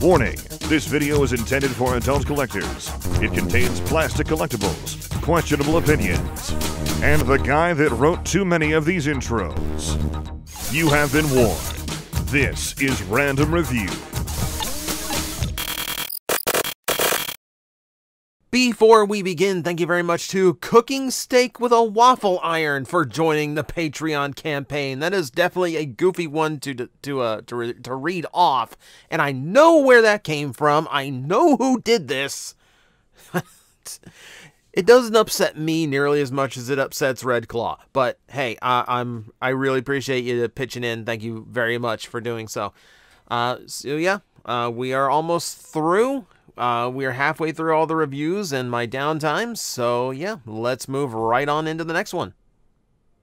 Warning this video is intended for adult collectors. It contains plastic collectibles, questionable opinions, and the guy that wrote too many of these intros. You have been warned. This is Random Review. Before we begin, thank you very much to Cooking Steak with a Waffle Iron for joining the Patreon campaign. That is definitely a goofy one to to uh, to, re to read off, and I know where that came from. I know who did this. it doesn't upset me nearly as much as it upsets Red Claw, but hey, uh, I'm I really appreciate you pitching in. Thank you very much for doing so. Uh, so yeah, uh, we are almost through. Uh, we are halfway through all the reviews and my downtime, so yeah, let's move right on into the next one.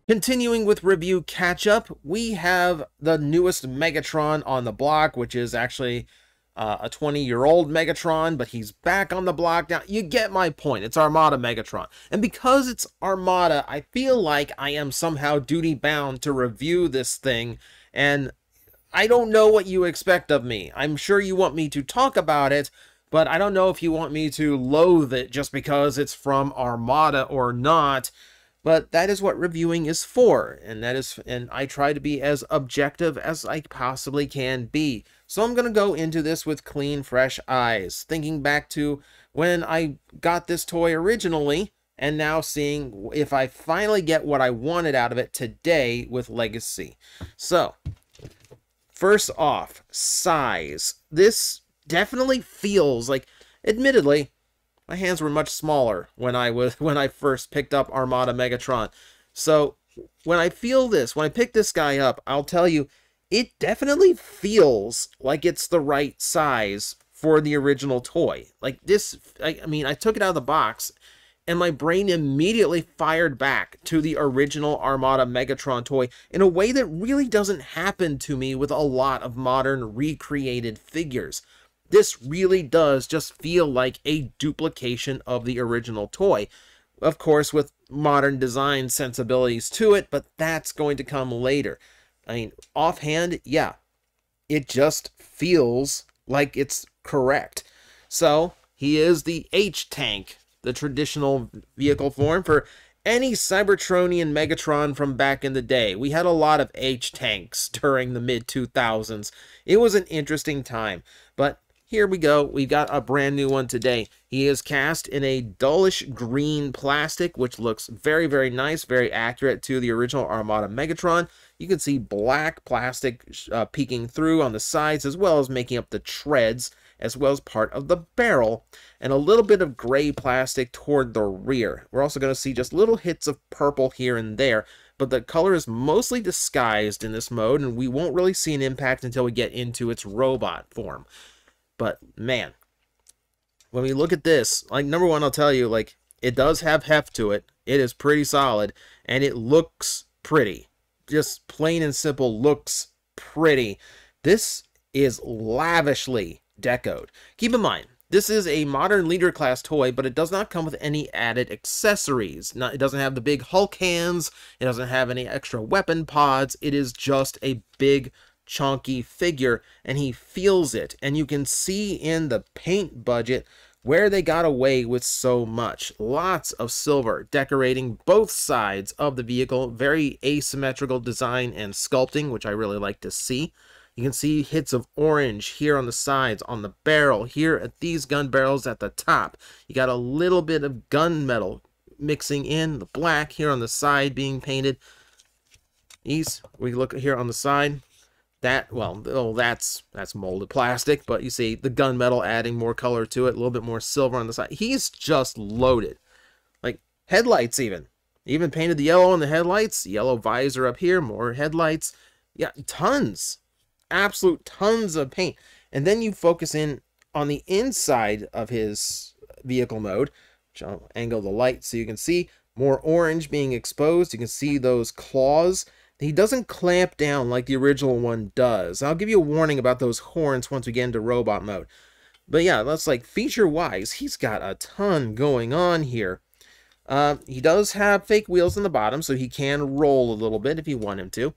Continuing with review catch up, we have the newest Megatron on the block, which is actually uh, a 20 year old Megatron, but he's back on the block now. You get my point. It's Armada Megatron. And because it's Armada, I feel like I am somehow duty bound to review this thing. And I don't know what you expect of me. I'm sure you want me to talk about it, but I don't know if you want me to loathe it just because it's from Armada or not. But that is what reviewing is for, and that is, and I try to be as objective as I possibly can be. So I'm gonna go into this with clean, fresh eyes, thinking back to when I got this toy originally, and now seeing if I finally get what I wanted out of it today with Legacy. So, first off, size. This definitely feels like, admittedly, my hands were much smaller when I was when I first picked up Armada Megatron. So when I feel this, when I pick this guy up, I'll tell you, it definitely feels like it's the right size for the original toy. Like this, I, I mean, I took it out of the box and my brain immediately fired back to the original Armada Megatron toy in a way that really doesn't happen to me with a lot of modern recreated figures this really does just feel like a duplication of the original toy. Of course, with modern design sensibilities to it, but that's going to come later. I mean, offhand, yeah, it just feels like it's correct. So, he is the H-Tank, the traditional vehicle form for any Cybertronian Megatron from back in the day. We had a lot of H-Tanks during the mid-2000s. It was an interesting time, here we go. We've got a brand new one today. He is cast in a dullish green plastic, which looks very, very nice, very accurate to the original Armada Megatron. You can see black plastic uh, peeking through on the sides, as well as making up the treads, as well as part of the barrel, and a little bit of gray plastic toward the rear. We're also going to see just little hits of purple here and there, but the color is mostly disguised in this mode, and we won't really see an impact until we get into its robot form. But man, when we look at this, like number one, I'll tell you, like it does have heft to it. It is pretty solid and it looks pretty. Just plain and simple looks pretty. This is lavishly decoed. Keep in mind, this is a modern leader class toy, but it does not come with any added accessories. Not, it doesn't have the big Hulk hands. It doesn't have any extra weapon pods. It is just a big chunky figure and he feels it and you can see in the paint budget where they got away with so much. Lots of silver decorating both sides of the vehicle. Very asymmetrical design and sculpting, which I really like to see. You can see hits of orange here on the sides, on the barrel, here at these gun barrels at the top. You got a little bit of gunmetal mixing in, the black here on the side being painted. These, we look here on the side, that well oh that's that's molded plastic but you see the gunmetal adding more color to it a little bit more silver on the side. He's just loaded. Like headlights even. Even painted the yellow on the headlights. Yellow visor up here more headlights. Yeah tons. Absolute tons of paint. And then you focus in on the inside of his vehicle mode which I'll angle the light so you can see. More orange being exposed. You can see those claws he doesn't clamp down like the original one does. I'll give you a warning about those horns once we get into robot mode. But yeah, that's like feature-wise, he's got a ton going on here. Uh, he does have fake wheels in the bottom, so he can roll a little bit if you want him to.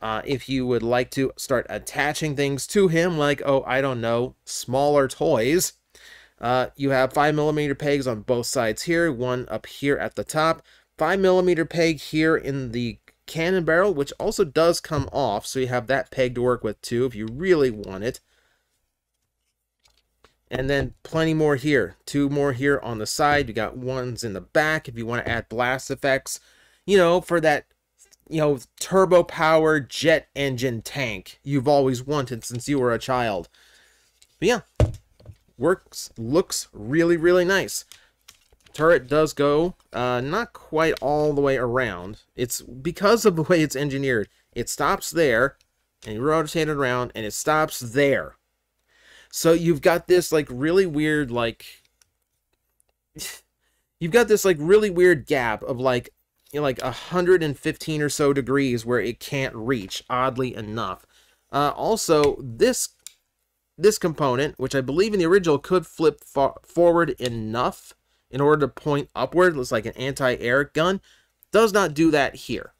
Uh, if you would like to start attaching things to him, like, oh, I don't know, smaller toys, uh, you have 5 millimeter pegs on both sides here, one up here at the top, 5 millimeter peg here in the cannon barrel, which also does come off, so you have that peg to work with too if you really want it. And then plenty more here. Two more here on the side. You got ones in the back if you want to add blast effects. You know, for that, you know, turbo powered jet engine tank you've always wanted since you were a child. But yeah, works, looks really, really nice. Turret does go uh, not quite all the way around. It's because of the way it's engineered. It stops there, and you rotate it around, and it stops there. So you've got this like really weird like you've got this like really weird gap of like you know, like 115 or so degrees where it can't reach oddly enough. Uh, also this this component, which I believe in the original could flip forward enough in order to point upward, looks like an anti-air gun, does not do that here.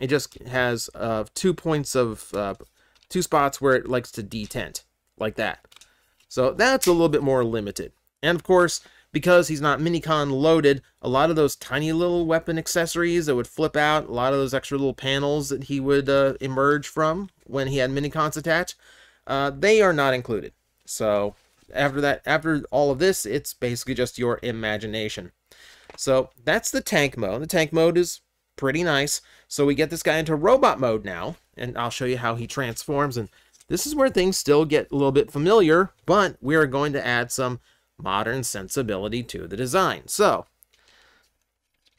It just has uh, two points of uh, two spots where it likes to detent like that. So that's a little bit more limited. And of course, because he's not minicon loaded, a lot of those tiny little weapon accessories that would flip out, a lot of those extra little panels that he would uh, emerge from when he had minicons attached, uh, they are not included. So after that, after all of this, it's basically just your imagination. So that's the tank mode. The tank mode is pretty nice. So we get this guy into robot mode now, and I'll show you how he transforms and this is where things still get a little bit familiar, but we are going to add some modern sensibility to the design. So,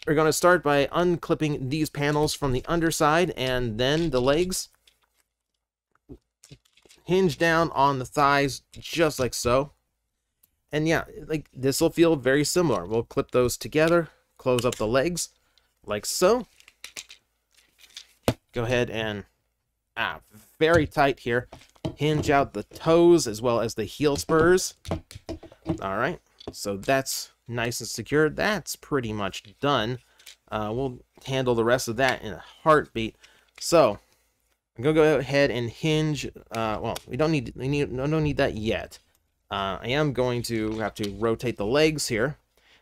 we're going to start by unclipping these panels from the underside and then the legs hinge down on the thighs just like so. And yeah, like this will feel very similar. We'll clip those together, close up the legs like so. Go ahead and ah, very tight here. Hinge out the toes as well as the heel spurs. All right, so that's nice and secure. That's pretty much done. Uh, we'll handle the rest of that in a heartbeat. So I'm gonna go ahead and hinge. Uh, well, we don't need we need no don't need that yet. Uh, I am going to have to rotate the legs here.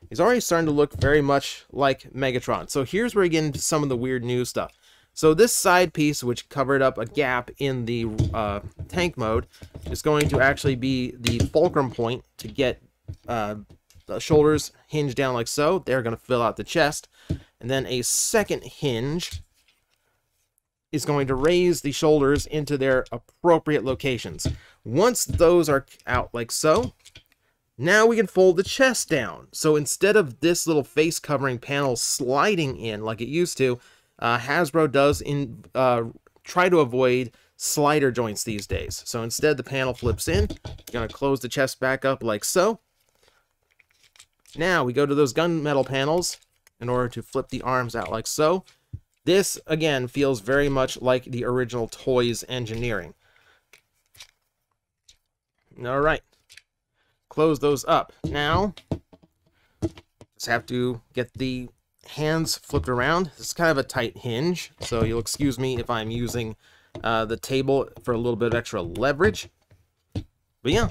He's already starting to look very much like Megatron. So here's where we get into some of the weird new stuff. So this side piece, which covered up a gap in the uh, tank mode, is going to actually be the fulcrum point to get uh, the shoulders hinged down like so. They're going to fill out the chest. And then a second hinge is going to raise the shoulders into their appropriate locations. Once those are out like so, now we can fold the chest down. So instead of this little face covering panel sliding in like it used to, uh, Hasbro does in uh, try to avoid slider joints these days. So instead, the panel flips in. To close the chest back up like so. Now we go to those gunmetal panels in order to flip the arms out like so. This, again, feels very much like the original Toys engineering. All right. Close those up. Now, just have to get the hands flipped around. This is kind of a tight hinge, so you'll excuse me if I'm using uh, the table for a little bit of extra leverage. But yeah,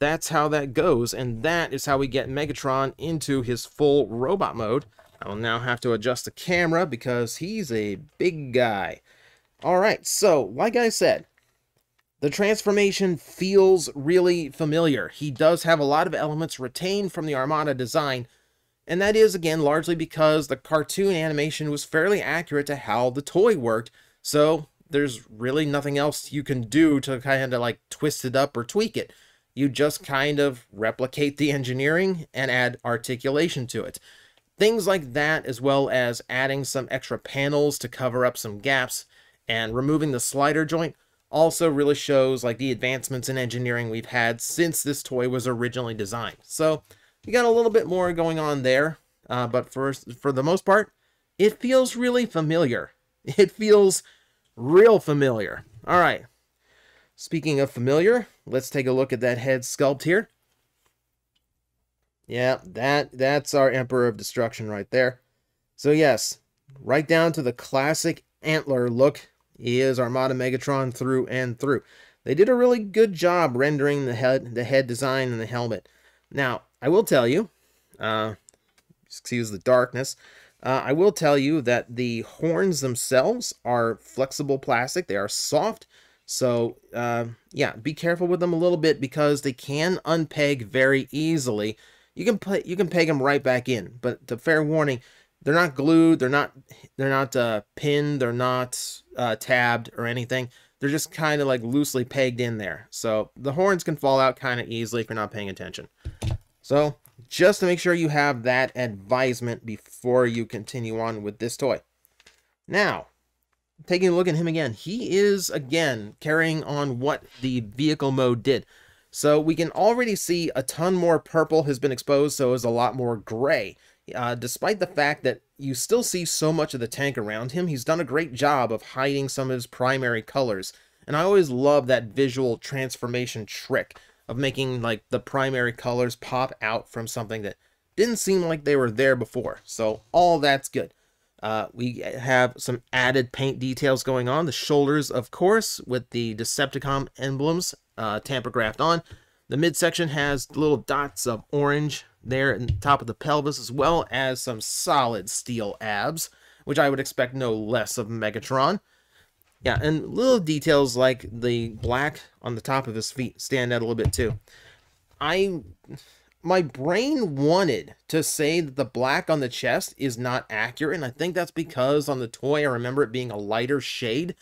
that's how that goes, and that is how we get Megatron into his full robot mode. I will now have to adjust the camera because he's a big guy. Alright, so, like I said, the transformation feels really familiar. He does have a lot of elements retained from the Armada design, and that is, again, largely because the cartoon animation was fairly accurate to how the toy worked, so there's really nothing else you can do to kind of like twist it up or tweak it. You just kind of replicate the engineering and add articulation to it. Things like that, as well as adding some extra panels to cover up some gaps and removing the slider joint, also really shows like the advancements in engineering we've had since this toy was originally designed. So, you got a little bit more going on there, uh, but for, for the most part, it feels really familiar. It feels real familiar. All right. Speaking of familiar, let's take a look at that head sculpt here. Yeah, that that's our Emperor of Destruction right there. So yes, right down to the classic antler look He is Armada Megatron through and through. They did a really good job rendering the head, the head design and the helmet. Now, I will tell you, uh, excuse the darkness, uh, I will tell you that the horns themselves are flexible plastic. They are soft. So, uh, yeah, be careful with them a little bit because they can unpeg very easily. You can put you can peg them right back in, but the fair warning, they're not glued, they're not they're not uh, pinned, they're not uh, tabbed or anything. They're just kind of like loosely pegged in there. So the horns can fall out kind of easily if you're not paying attention. So just to make sure you have that advisement before you continue on with this toy. Now, taking a look at him again, he is again carrying on what the vehicle mode did. So we can already see a ton more purple has been exposed, so is a lot more gray. Uh, despite the fact that you still see so much of the tank around him, he's done a great job of hiding some of his primary colors. And I always love that visual transformation trick of making like the primary colors pop out from something that didn't seem like they were there before. So all that's good. Uh, we have some added paint details going on. The shoulders, of course, with the Decepticon emblems uh, tamper on. The midsection has little dots of orange there in the top of the pelvis, as well as some solid steel abs, which I would expect no less of Megatron. Yeah, and little details like the black on the top of his feet stand out a little bit too. I my brain wanted to say that the black on the chest is not accurate, and I think that's because on the toy I remember it being a lighter shade.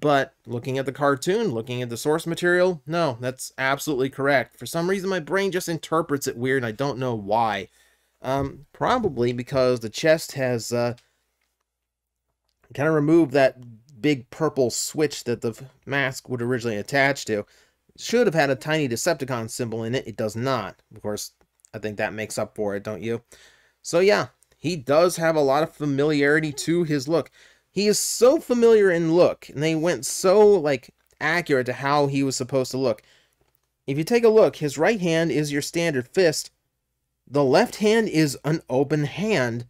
But looking at the cartoon, looking at the source material, no, that's absolutely correct. For some reason, my brain just interprets it weird, and I don't know why. Um, probably because the chest has uh, kind of removed that big purple switch that the mask would originally attach to. Should have had a tiny Decepticon symbol in it. It does not. Of course, I think that makes up for it, don't you? So yeah, he does have a lot of familiarity to his look. He is so familiar in look, and they went so, like, accurate to how he was supposed to look. If you take a look, his right hand is your standard fist. The left hand is an open hand,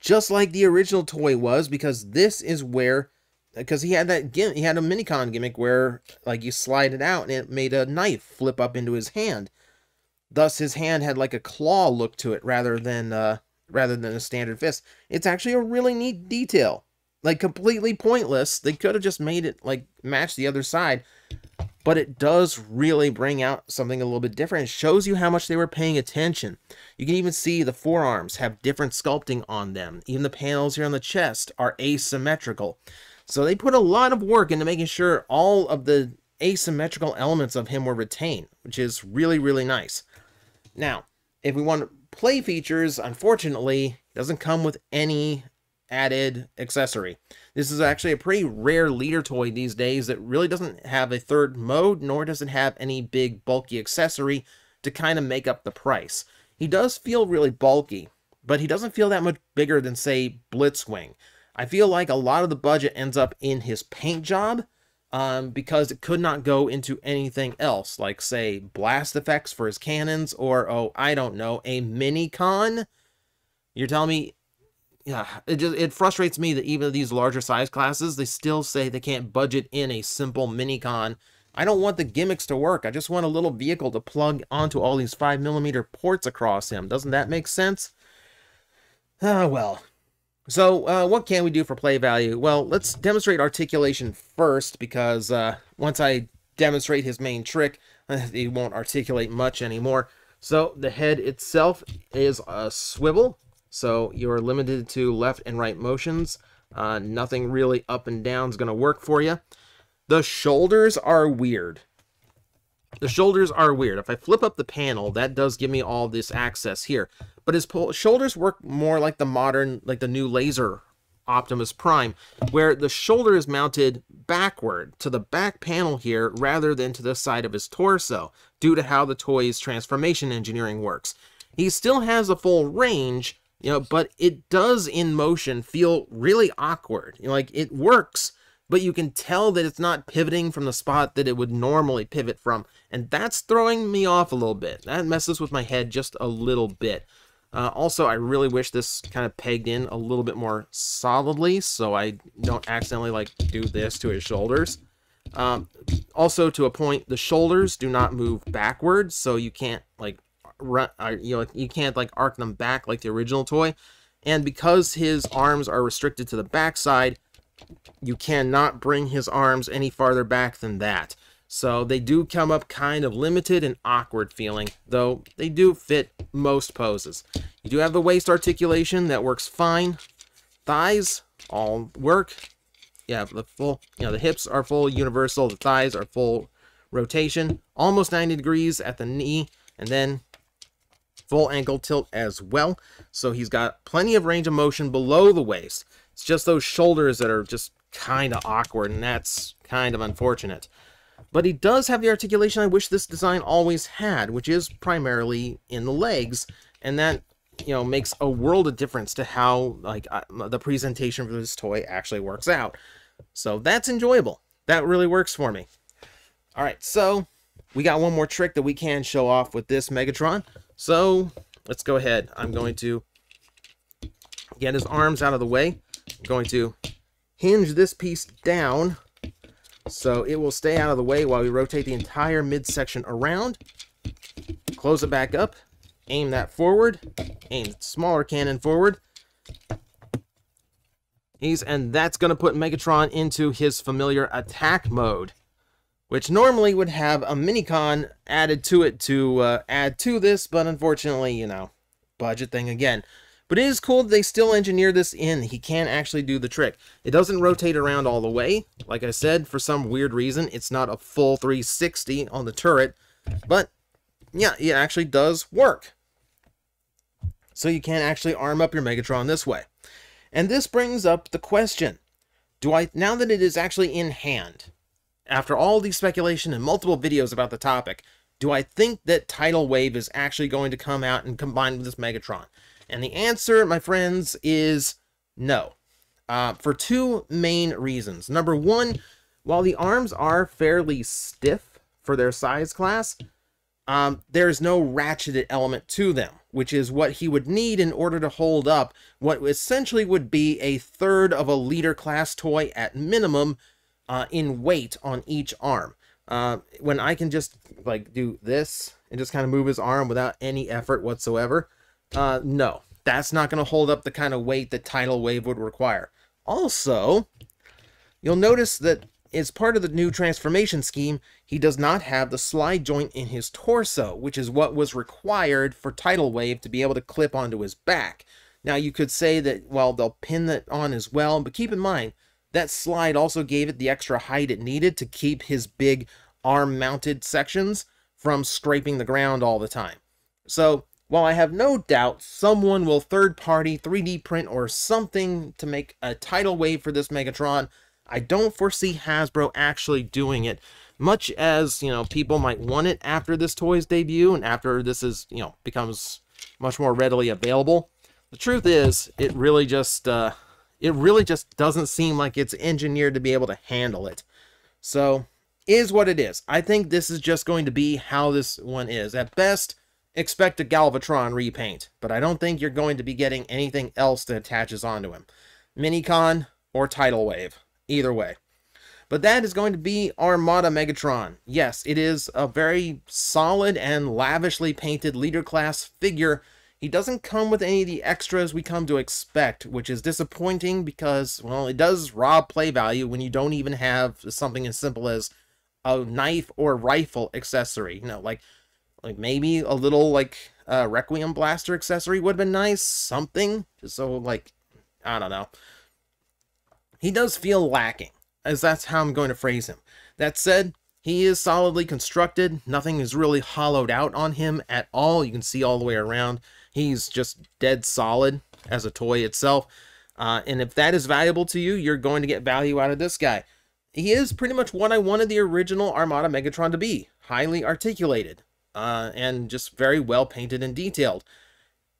just like the original toy was, because this is where because he had that he had a minicon gimmick where like you slide it out and it made a knife flip up into his hand. Thus, his hand had like a claw look to it rather than uh, rather than a standard fist. It's actually a really neat detail. Like completely pointless. They could have just made it like match the other side, but it does really bring out something a little bit different. It shows you how much they were paying attention. You can even see the forearms have different sculpting on them. Even the panels here on the chest are asymmetrical. So they put a lot of work into making sure all of the asymmetrical elements of him were retained, which is really, really nice. Now, if we want play features, unfortunately, doesn't come with any added accessory. This is actually a pretty rare leader toy these days that really doesn't have a third mode, nor does it have any big bulky accessory to kind of make up the price. He does feel really bulky, but he doesn't feel that much bigger than, say, Blitzwing, I feel like a lot of the budget ends up in his paint job um, because it could not go into anything else, like, say, blast effects for his cannons, or, oh, I don't know, a mini con. You're telling me, yeah, it just it frustrates me that even these larger size classes, they still say they can't budget in a simple mini con. I don't want the gimmicks to work. I just want a little vehicle to plug onto all these 5 millimeter ports across him. Doesn't that make sense? Ah, well, so uh, what can we do for play value? Well, let's demonstrate articulation first because uh, once I demonstrate his main trick, he won't articulate much anymore. So the head itself is a swivel, so you're limited to left and right motions. Uh, nothing really up and down is going to work for you. The shoulders are weird. The shoulders are weird. If I flip up the panel, that does give me all this access here. But his shoulders work more like the modern, like the new laser Optimus Prime, where the shoulder is mounted backward to the back panel here rather than to the side of his torso, due to how the toy's transformation engineering works. He still has a full range, you know, but it does in motion feel really awkward. You know, like it works, but you can tell that it's not pivoting from the spot that it would normally pivot from, and that's throwing me off a little bit. That messes with my head just a little bit. Uh, also, I really wish this kind of pegged in a little bit more solidly so I don't accidentally like do this to his shoulders. Um, also, to a point, the shoulders do not move backwards, so you can't like run, uh, you know, you can't like arc them back like the original toy. And because his arms are restricted to the backside, you cannot bring his arms any farther back than that. So they do come up kind of limited and awkward feeling, though they do fit most poses. You do have the waist articulation that works fine. Thighs all work. Yeah, the full, you know, the hips are full universal, the thighs are full rotation, almost 90 degrees at the knee, and then full ankle tilt as well. So he's got plenty of range of motion below the waist. It's just those shoulders that are just kind of awkward, and that's kind of unfortunate. But he does have the articulation I wish this design always had, which is primarily in the legs, and that you know makes a world of difference to how like uh, the presentation for this toy actually works out. So that's enjoyable. That really works for me. All right, so we got one more trick that we can show off with this Megatron. So let's go ahead. I'm going to get his arms out of the way. I'm going to hinge this piece down so it will stay out of the way while we rotate the entire midsection around. Close it back up. Aim that forward. Aim the smaller cannon forward. He's, and that's going to put Megatron into his familiar attack mode, which normally would have a Minicon added to it to uh, add to this, but unfortunately, you know, budget thing again. But it is cool that they still engineer this in. He can actually do the trick. It doesn't rotate around all the way. Like I said, for some weird reason, it's not a full 360 on the turret. But, yeah, it actually does work. So you can actually arm up your Megatron this way. And this brings up the question. Do I, now that it is actually in hand, after all the speculation and multiple videos about the topic, do I think that Tidal Wave is actually going to come out and combine with this Megatron? And the answer, my friends, is no. Uh, for two main reasons. Number one, while the arms are fairly stiff for their size class, um, there's no ratcheted element to them, which is what he would need in order to hold up what essentially would be a third of a leader class toy at minimum uh, in weight on each arm. Uh, when I can just like do this and just kind of move his arm without any effort whatsoever, uh, no, that's not going to hold up the kind of weight that Tidal Wave would require. Also, you'll notice that as part of the new transformation scheme, he does not have the slide joint in his torso, which is what was required for Tidal Wave to be able to clip onto his back. Now, you could say that, well, they'll pin that on as well, but keep in mind, that slide also gave it the extra height it needed to keep his big arm-mounted sections from scraping the ground all the time. So, while I have no doubt someone will third-party 3D print or something to make a tidal wave for this Megatron, I don't foresee Hasbro actually doing it, much as, you know, people might want it after this toy's debut and after this is, you know, becomes much more readily available. The truth is, it really just, uh, it really just doesn't seem like it's engineered to be able to handle it. So, is what it is. I think this is just going to be how this one is. At best, expect a Galvatron repaint, but I don't think you're going to be getting anything else that attaches onto him. Minicon or Tidal Wave, either way. But that is going to be Armada Megatron. Yes, it is a very solid and lavishly painted leader class figure. He doesn't come with any of the extras we come to expect, which is disappointing because, well, it does rob play value when you don't even have something as simple as a knife or rifle accessory. You know, like like maybe a little like uh, Requiem blaster accessory would have been nice. Something. Just so like, I don't know. He does feel lacking, as that's how I'm going to phrase him. That said, he is solidly constructed. Nothing is really hollowed out on him at all. You can see all the way around. He's just dead solid as a toy itself. Uh, and if that is valuable to you, you're going to get value out of this guy. He is pretty much what I wanted the original Armada Megatron to be. Highly articulated uh, and just very well painted and detailed.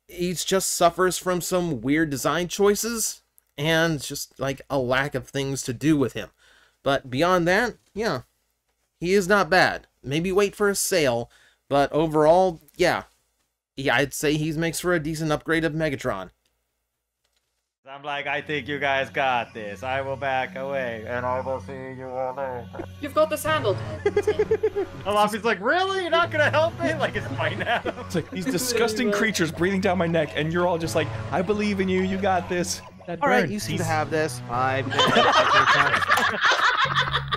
He just suffers from some weird design choices and just like a lack of things to do with him. But beyond that, yeah, he is not bad. Maybe wait for a sale, but overall, yeah, he, I'd say he makes for a decent upgrade of Megatron. I'm like, I think you guys got this. I will back away, and I will see you all day. You've got this handled. Luffy's like, really? You're not gonna help me? Like, it's fine now. It's like these disgusting creatures breathing down my neck, and you're all just like, I believe in you. You got this. All right, you seem to have this. Five minutes.